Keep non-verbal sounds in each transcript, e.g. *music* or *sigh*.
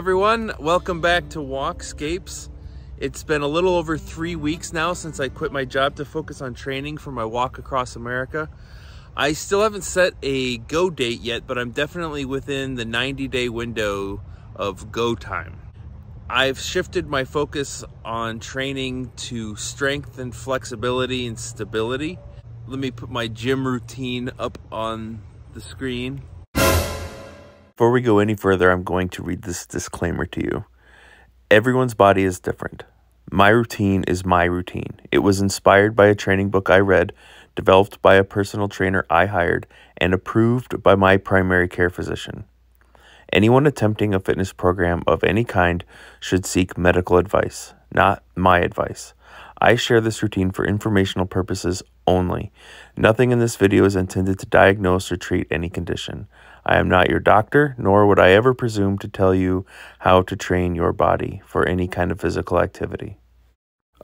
everyone. Welcome back to Walkscapes. It's been a little over three weeks now since I quit my job to focus on training for my walk across America. I still haven't set a go date yet, but I'm definitely within the 90 day window of go time. I've shifted my focus on training to strength and flexibility and stability. Let me put my gym routine up on the screen. Before we go any further, I'm going to read this disclaimer to you. Everyone's body is different. My routine is my routine. It was inspired by a training book I read, developed by a personal trainer I hired, and approved by my primary care physician. Anyone attempting a fitness program of any kind should seek medical advice, not my advice. I share this routine for informational purposes only. Nothing in this video is intended to diagnose or treat any condition. I am not your doctor, nor would I ever presume to tell you how to train your body for any kind of physical activity.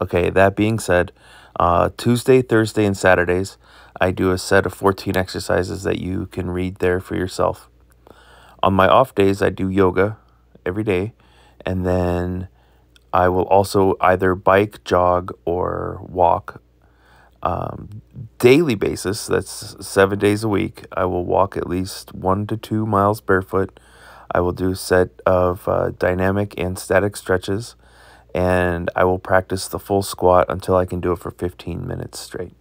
Okay, that being said, uh, Tuesday, Thursday, and Saturdays, I do a set of 14 exercises that you can read there for yourself. On my off days, I do yoga every day, and then I will also either bike, jog, or walk um, daily basis, that's seven days a week, I will walk at least one to two miles barefoot. I will do a set of uh, dynamic and static stretches, and I will practice the full squat until I can do it for 15 minutes straight.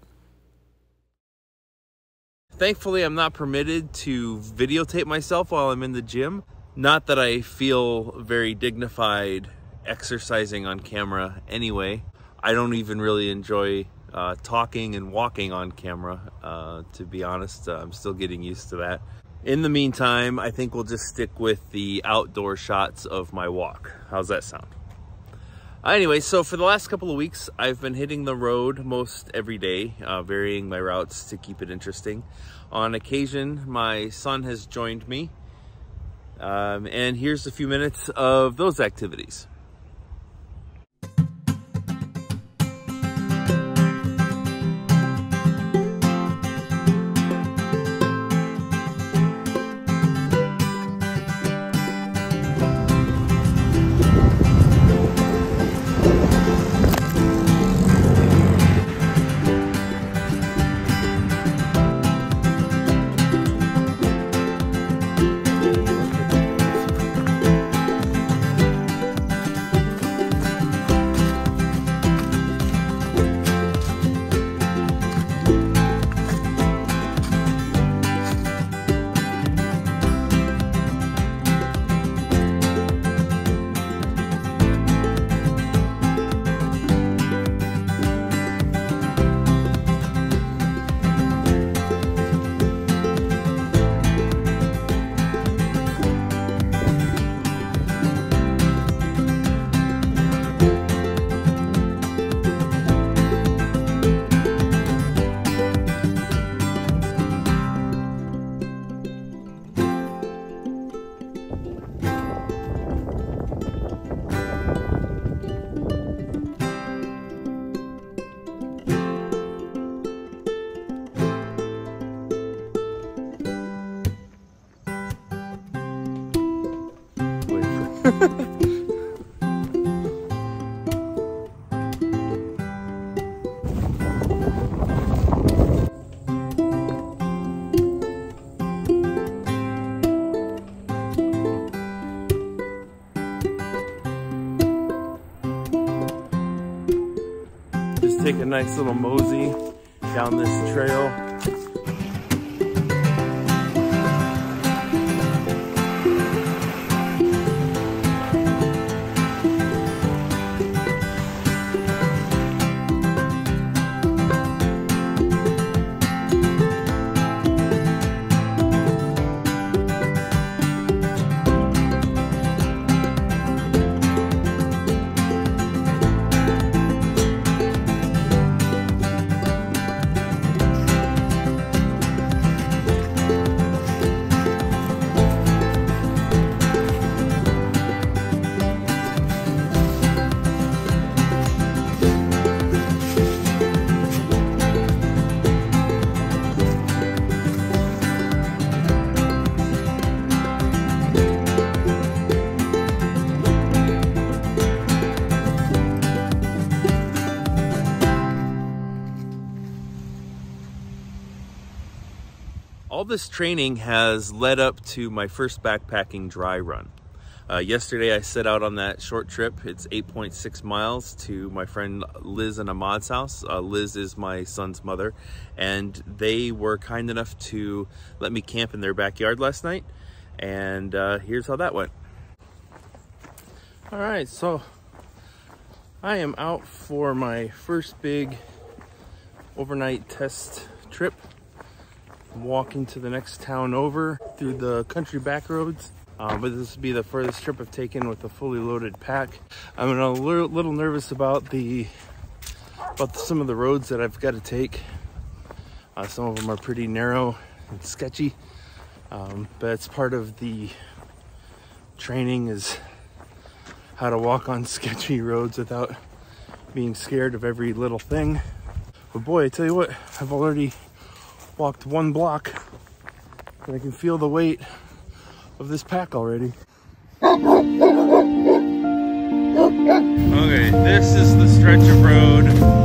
Thankfully, I'm not permitted to videotape myself while I'm in the gym. Not that I feel very dignified exercising on camera anyway. I don't even really enjoy uh, talking and walking on camera. Uh, to be honest, uh, I'm still getting used to that. In the meantime, I think we'll just stick with the outdoor shots of my walk. How's that sound? Anyway, so for the last couple of weeks, I've been hitting the road most every day, uh, varying my routes to keep it interesting. On occasion, my son has joined me, um, and here's a few minutes of those activities. Just take a nice little mosey down this trail. All this training has led up to my first backpacking dry run. Uh, yesterday I set out on that short trip. It's 8.6 miles to my friend Liz and Ahmad's house. Uh, Liz is my son's mother and they were kind enough to let me camp in their backyard last night. And uh, here's how that went. All right, so I am out for my first big overnight test trip. I'm walking to the next town over through the country back roads uh, but this will be the furthest trip I've taken with a fully loaded pack. I'm a little, nervous about the about some of the roads that I've got to take. Uh, some of them are pretty narrow and sketchy, um, but it's part of the training is how to walk on *laughs* sketchy roads without being scared of every little thing. But boy, I tell you what, I've already walked one block and I can feel the weight of this pack already. Okay, this is the stretch of road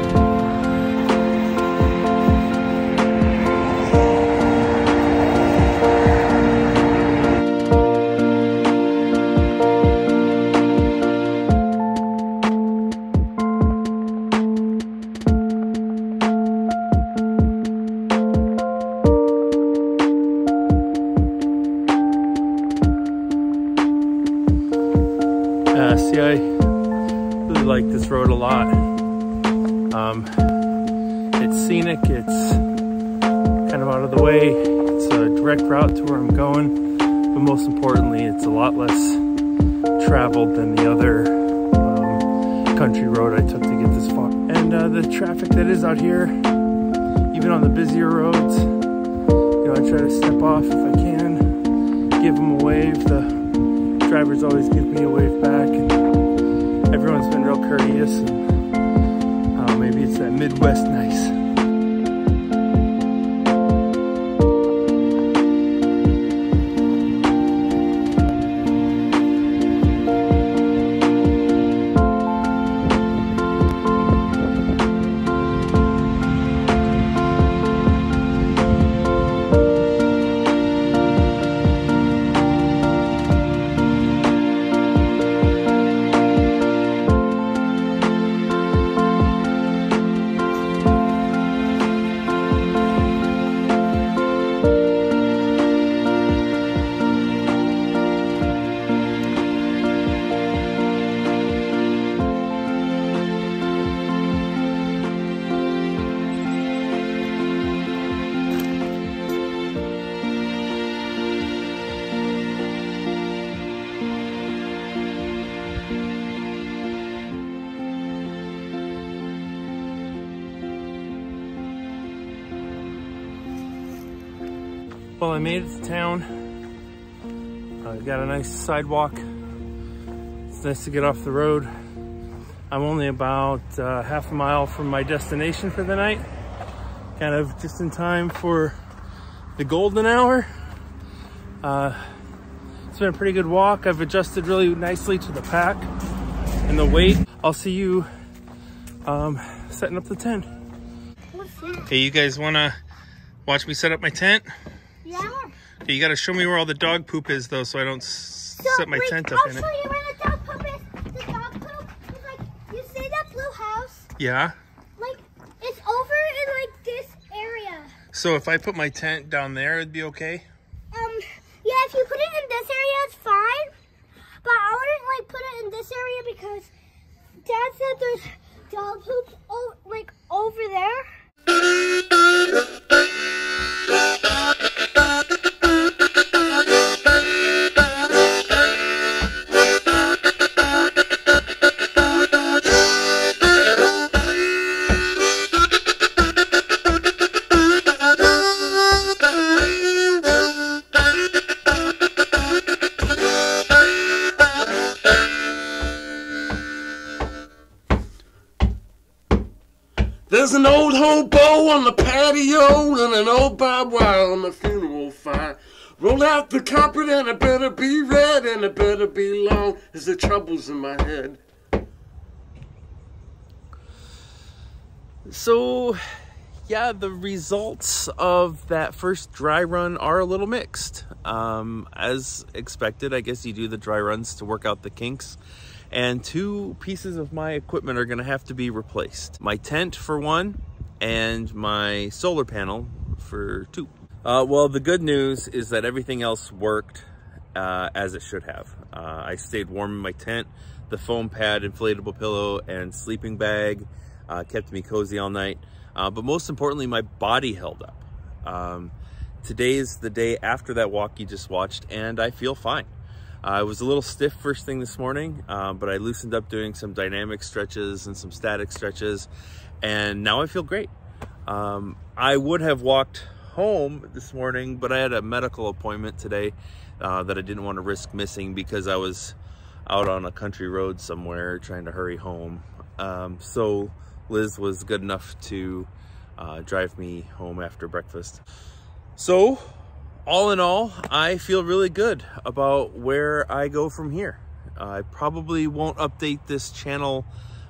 route to where I'm going, but most importantly, it's a lot less traveled than the other um, country road I took to get this far. And uh, the traffic that is out here, even on the busier roads, you know, I try to step off if I can, give them a wave. The drivers always give me a wave back, and everyone's been real courteous. And, uh, maybe it's that Midwest nice. Well, I made it to town. I got a nice sidewalk. It's nice to get off the road. I'm only about uh, half a mile from my destination for the night. Kind of just in time for the golden hour. Uh, it's been a pretty good walk. I've adjusted really nicely to the pack and the weight. I'll see you um, setting up the tent. Hey, you guys want to watch me set up my tent? Yeah. Okay, you got to show me where all the dog poop is, though, so I don't So, set my wait, tent up I'll in show you where the dog poop is. The dog poop is like, you see that blue house? Yeah? Like, it's over in like this area. So if I put my tent down there, it'd be okay? Um, yeah, if you put it in this area, it's fine. But I wouldn't like put it in this area because Dad said there's dog poop like over there. Fire. Roll out the carpet and it better be red and it better be long as the troubles in my head. So, yeah, the results of that first dry run are a little mixed. Um, as expected, I guess you do the dry runs to work out the kinks. And two pieces of my equipment are going to have to be replaced my tent, for one, and my solar panel, for two. Uh, well, the good news is that everything else worked uh, as it should have. Uh, I stayed warm in my tent. The foam pad, inflatable pillow, and sleeping bag uh, kept me cozy all night. Uh, but most importantly, my body held up. Um, today is the day after that walk you just watched, and I feel fine. Uh, I was a little stiff first thing this morning, but I loosened up doing some dynamic stretches and some static stretches, and now I feel great. Um, I would have walked home this morning, but I had a medical appointment today uh, that I didn't want to risk missing because I was out on a country road somewhere trying to hurry home. Um, so Liz was good enough to uh, drive me home after breakfast. So, all in all, I feel really good about where I go from here. I probably won't update this channel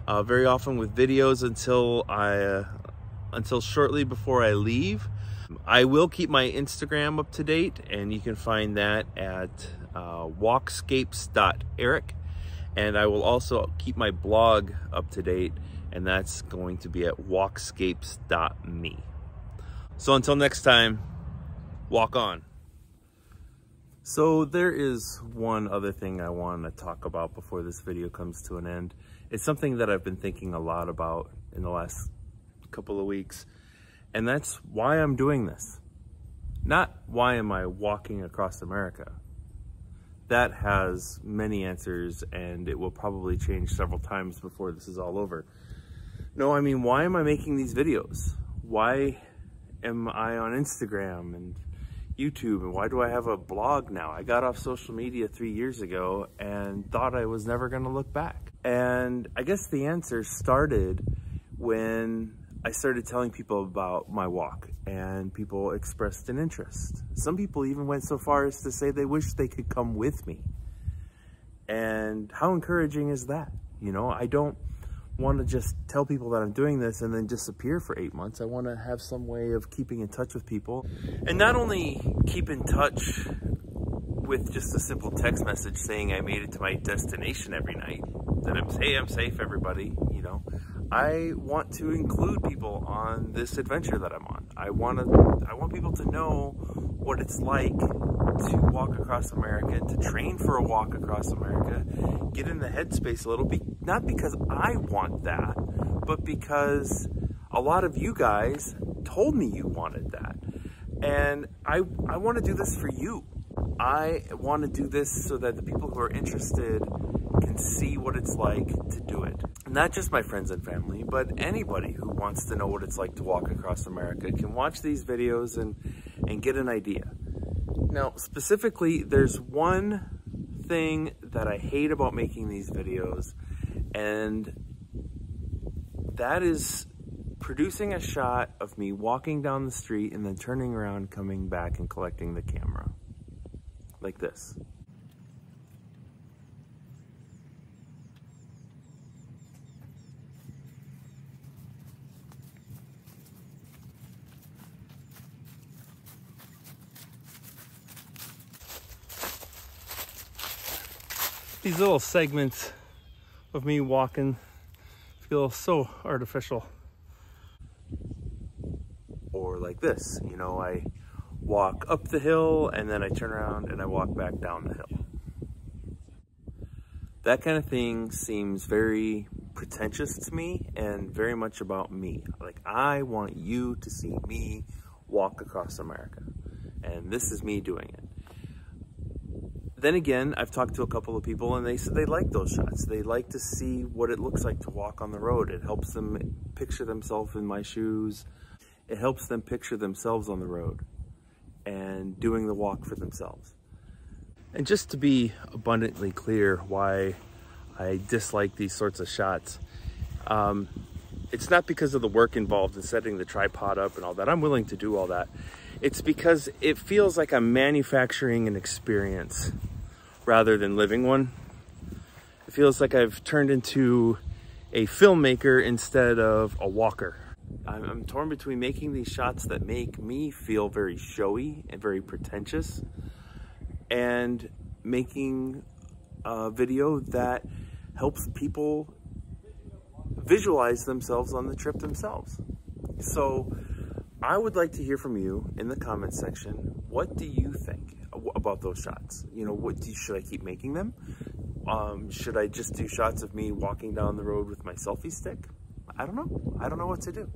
uh, very often with videos until I uh, until shortly before I leave. I will keep my Instagram up to date, and you can find that at uh, walkscapes.eric. And I will also keep my blog up to date, and that's going to be at walkscapes.me. So until next time, walk on. So there is one other thing I want to talk about before this video comes to an end. It's something that I've been thinking a lot about in the last couple of weeks, and that's why I'm doing this. Not why am I walking across America. That has many answers and it will probably change several times before this is all over. No, I mean, why am I making these videos? Why am I on Instagram and YouTube and why do I have a blog now? I got off social media three years ago and thought I was never going to look back. And I guess the answer started when I started telling people about my walk and people expressed an interest. Some people even went so far as to say they wish they could come with me. And how encouraging is that? You know, I don't want to just tell people that I'm doing this and then disappear for eight months. I want to have some way of keeping in touch with people and not only keep in touch with just a simple text message saying I made it to my destination every night, that I'm, hey, I'm safe, everybody, you know. I want to include people on this adventure that I'm on. I want to, I want people to know what it's like to walk across America, to train for a walk across America, get in the headspace a little, be, not because I want that, but because a lot of you guys told me you wanted that. And I, I want to do this for you. I want to do this so that the people who are interested can see what it's like to do it. Not just my friends and family, but anybody who wants to know what it's like to walk across America can watch these videos and, and get an idea. Now, specifically, there's one thing that I hate about making these videos, and that is producing a shot of me walking down the street and then turning around, coming back and collecting the camera. Like this. These little segments of me walking feel so artificial. Or like this, you know, I walk up the hill and then I turn around and I walk back down the hill. That kind of thing seems very pretentious to me and very much about me. Like, I want you to see me walk across America. And this is me doing it. Then again, I've talked to a couple of people and they said they like those shots. They like to see what it looks like to walk on the road. It helps them picture themselves in my shoes. It helps them picture themselves on the road and doing the walk for themselves. And just to be abundantly clear why I dislike these sorts of shots, um, it's not because of the work involved in setting the tripod up and all that. I'm willing to do all that. It's because it feels like I'm manufacturing an experience rather than living one. It feels like I've turned into a filmmaker instead of a walker. I'm, I'm torn between making these shots that make me feel very showy and very pretentious and making a video that helps people visualize themselves on the trip themselves. So I would like to hear from you in the comment section. What do you think about those shots? You know, what should I keep making them? Um, should I just do shots of me walking down the road with my selfie stick? I don't know. I don't know what to do.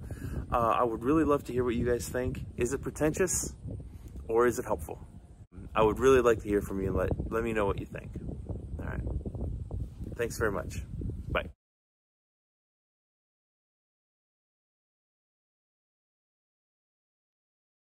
Uh, I would really love to hear what you guys think. Is it pretentious or is it helpful? I would really like to hear from you let, let me know what you think. All right. Thanks very much.